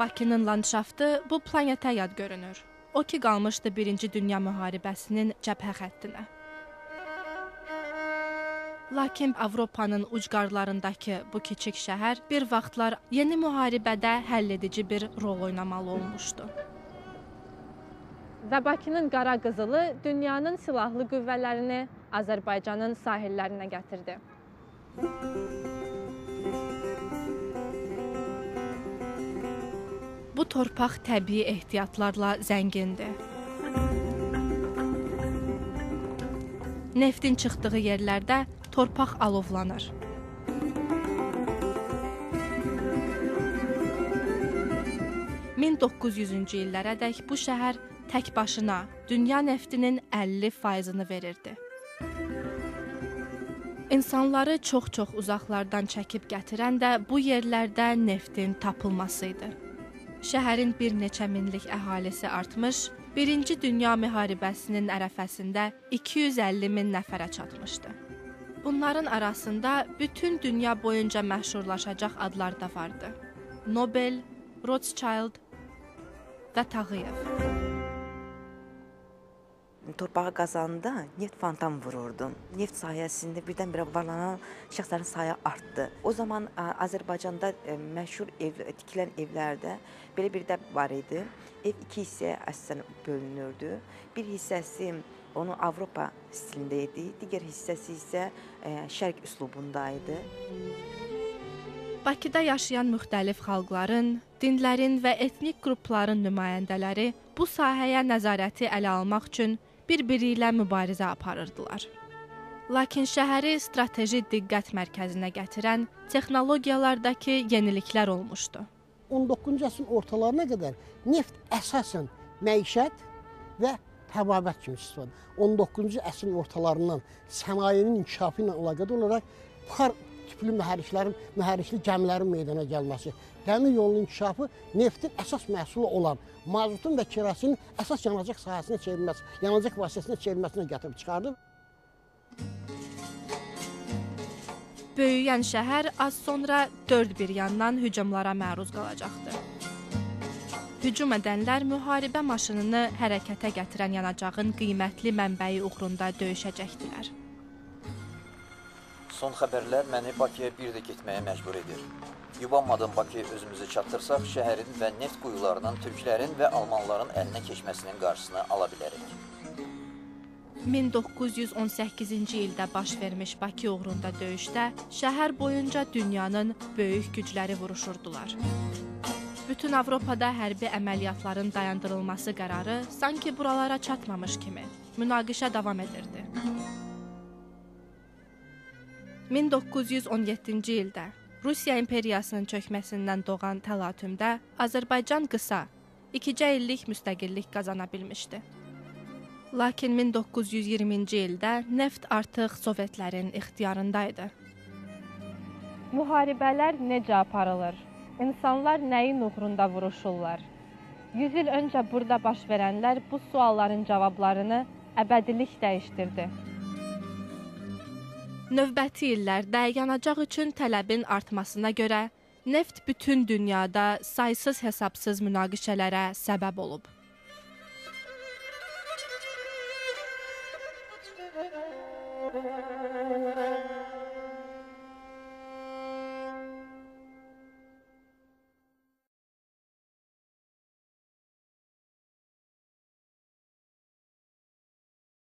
Bakının landşaftı bu planetə yad görünür. O ki qalmışdı 1-ci Dünya müharibəsinin cəbhə xəttinə. Lakin Avropanın ucqarlarındakı bu kiçik şəhər bir vaxtlar yeni müharibədə həlledici bir rol oynamalı olmuşdu. Və Bakının qara qızılı dünyanın silahlı qüvvələrini Azərbaycanın sahillərinə gətirdi. Bu torpaq təbii ehtiyatlarla zəngindir. Neftin çıxdığı yerlərdə torpaq alovlanır. ...1900-cü illərədək bu şəhər tək başına dünya neftinin 50%-ni verirdi. İnsanları çox-çox uzaqlardan çəkib gətirən də bu yerlərdə neftin tapılması idi. Şəhərin bir neçə minlik əhalisi artmış, 1-ci Dünya müharibəsinin ərəfəsində 250 min nəfərə çatmışdı. Bunların arasında bütün dünya boyunca məşhurlaşacaq adlar da vardı. Nobel, Rothschild və Tağıyev torpağı qazanda neft fontan vururdum. Neft sayəsində birdən-birə varlanan şəxslərin sayı artdı. O zaman Azərbaycanda məşhur ev tikilən evlərdə belə bir də var idi. Ev iki hissəyə əsasən bölünürdü. Bir hissəsi onun Avropa stilində idi, digər hissəsi isə şərq üslubunda idi. Bakıda yaşayan müxtəlif xalqların, dinlərin və etnik qrupların nümayəndələri bu sahəyə nəzarəti ələ almaq üçün bir-biri ilə mübarizə aparırdılar. Lakin şəhəri strateji diqqət mərkəzinə gətirən texnologiyalardakı yeniliklər olmuşdu. 19-cu əsrin ortalarına qədər neft əsasən məişət və təbabət kimi istifadə. 19-cu əsrin ortalarından sənayenin inkişafı ilə əlaqədar olaraq buxar tipli mühərriklərin, mühərrikli gəmilərin meydana gəlməsi, dəmir yolunun inkişafı neftin əsas məhsulu olan mazutun və kerosinin əsas yanacaq sahəsinə çevrilməsi, yanacaq vasitəsinə çevrilməsinə gətirib çıxardı. Böyüyən şəhər az sonra dörd bir yandan hücumlara məruz qalacaqdı. Hücum edənlər müharibə maşınını hərəkətə gətirən yanacağın qiymətli mənbəyi uğrunda döyüşəcəkdilər. Son xəbərlər məni Bakıya bir də getməyə məcbur edir. Yubanmadan Bakıya özümüzü çatdırsaq, şəhərin və neft quyularının türklərin və almanların əlinə keçməsinin qarşısını ala bilərik. 1918-ci ildə baş vermiş Bakı uğrunda döyüşdə şəhər boyunca dünyanın böyük gücləri vuruşurdular. Bütün Avropada hərbi əməliyyatların dayandırılması qərarı sanki buralara çatmamış kimi münaqişə davam edirdi. 1917-ci ildə Rusiya imperiyasının çökməsindən doğan təlatümdə Azərbaycan qısa, 2 illik müstəqillik qazana bilmişdi. Lakin 1920-ci ildə neft artıq Sovetlərin ixtiyarında idi. Müharibələr necə aparılır? İnsanlar nəyin uğrunda vuruşurlar? 100 il öncə burada baş verənlər bu sualların cavablarını əbədilik dəyişdirdi. Növbəti illərdə yanacaq üçün tələbin artmasına görə neft bütün dünyada saysız hesabsız münaqişələrə səbəb olub.